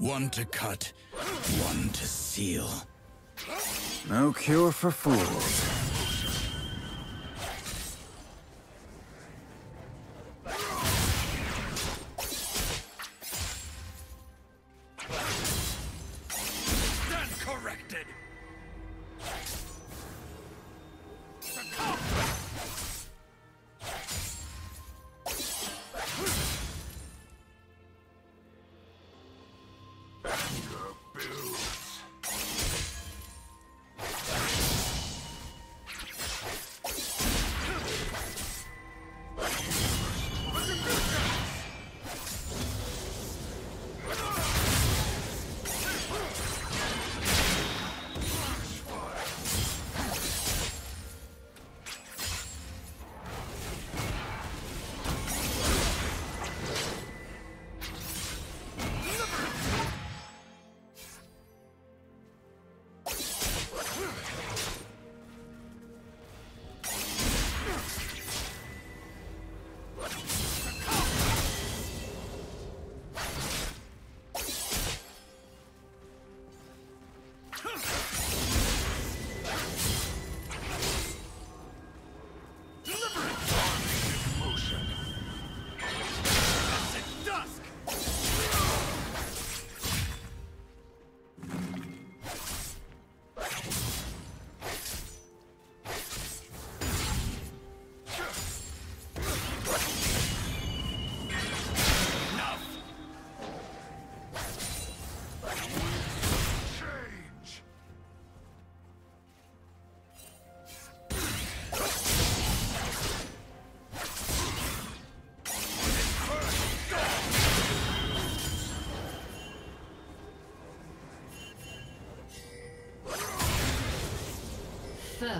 One to cut, one to seal. No cure for fools.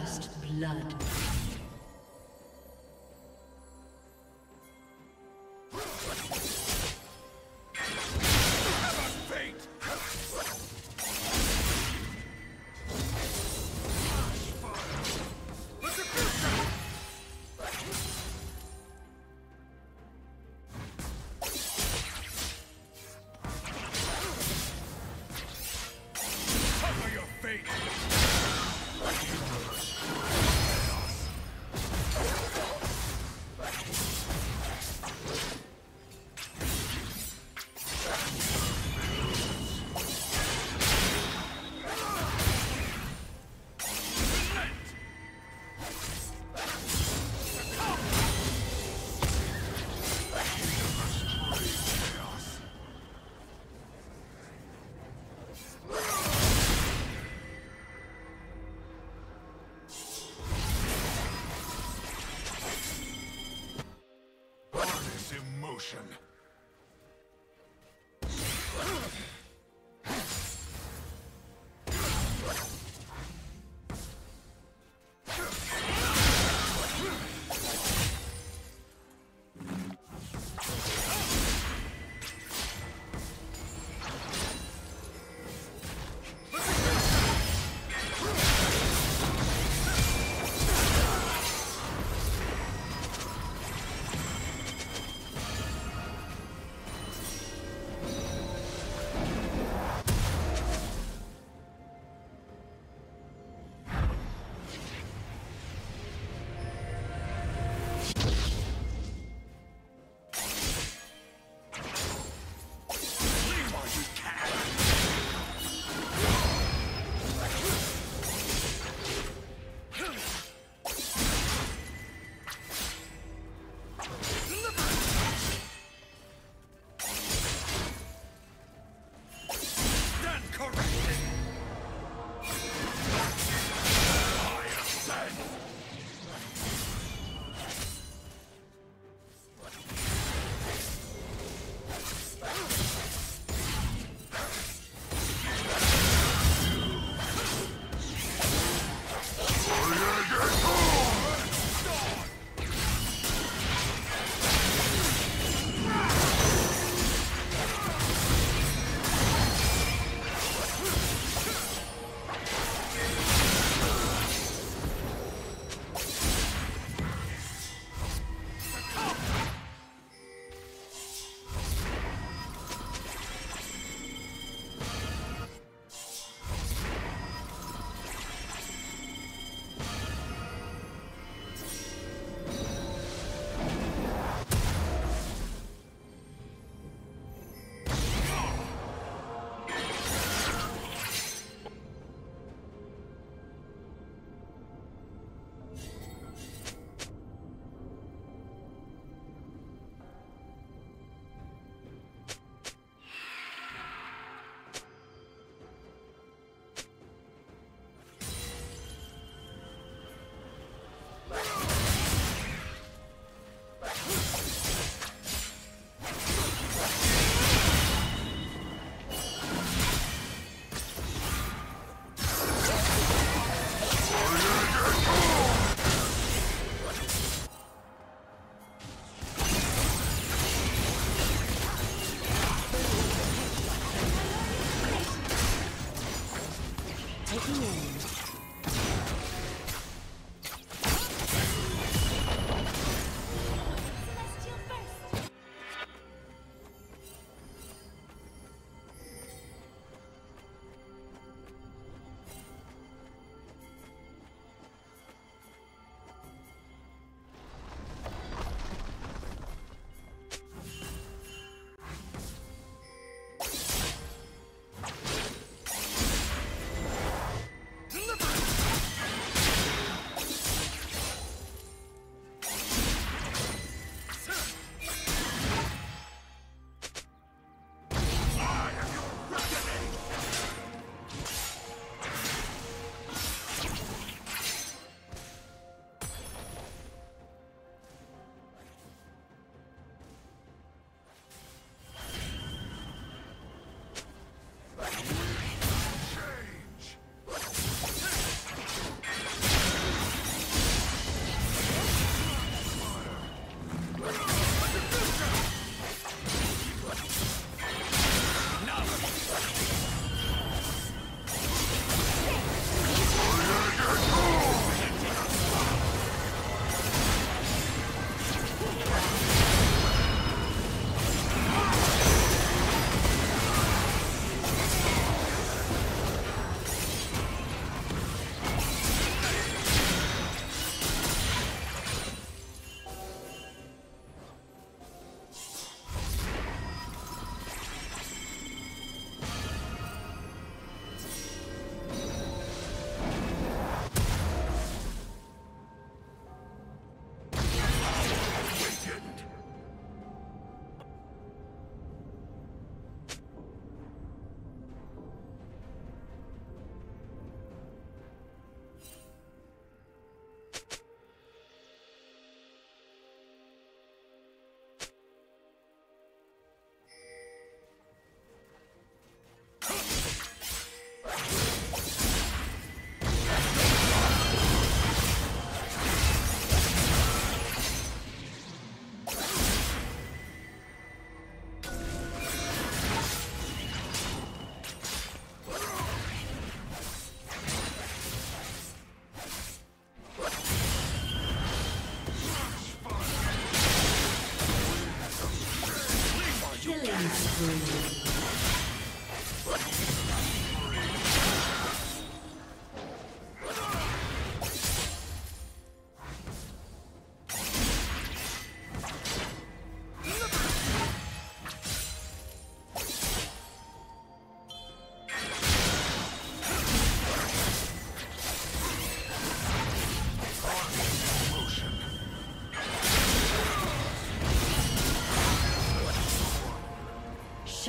First blood.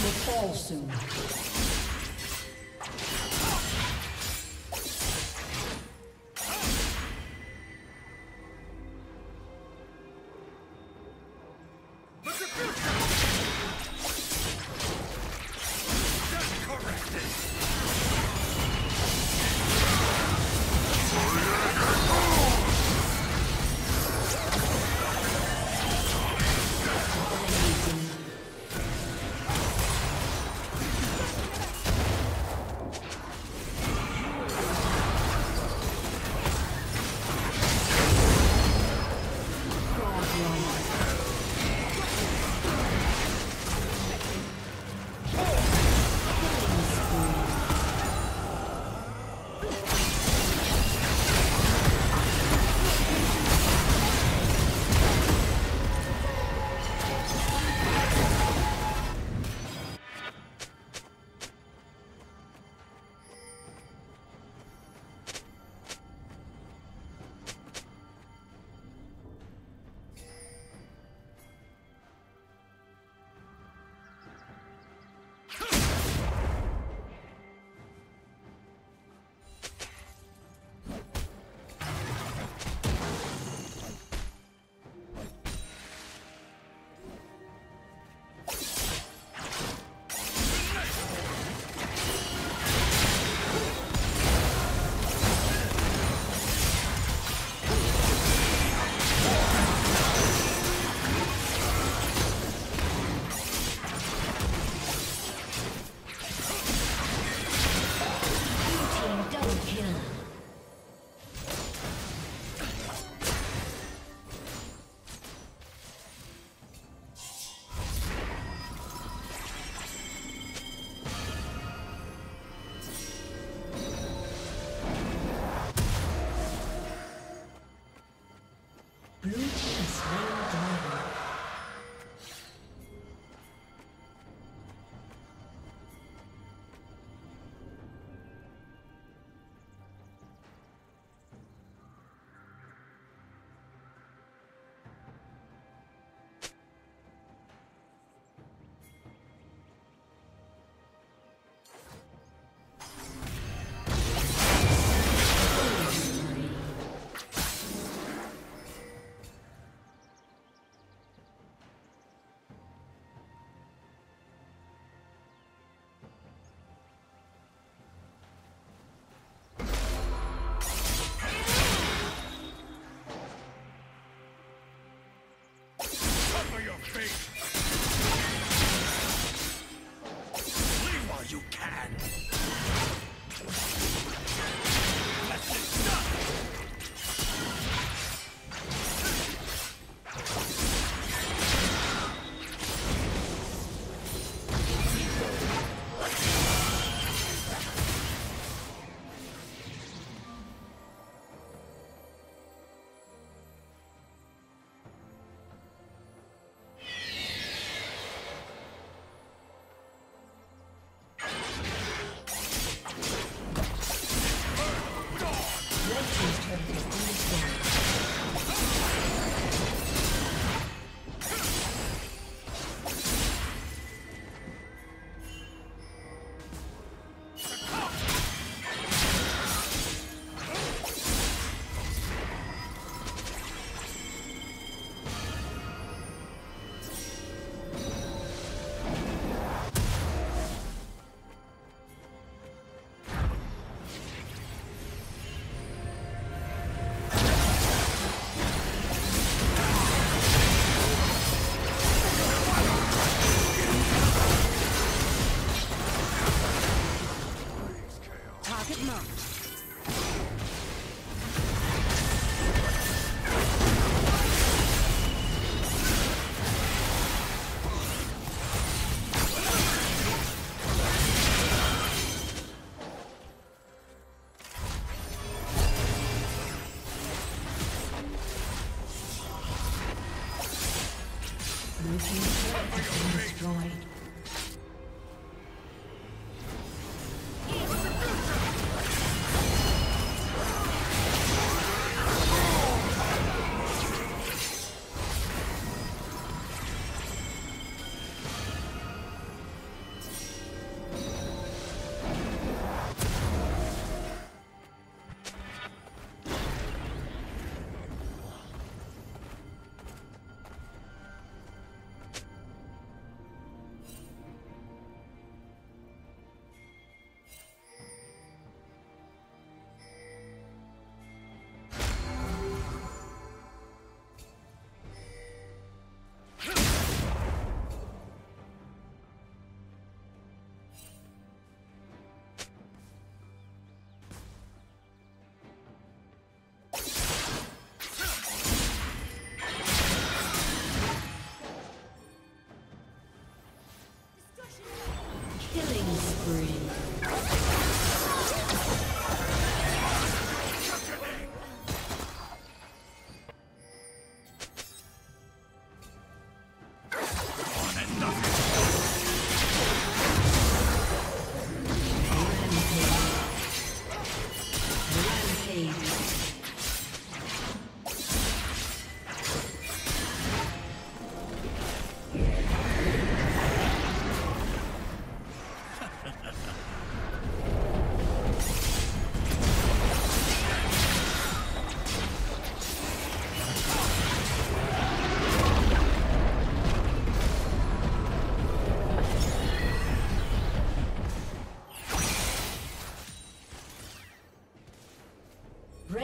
Fall soon.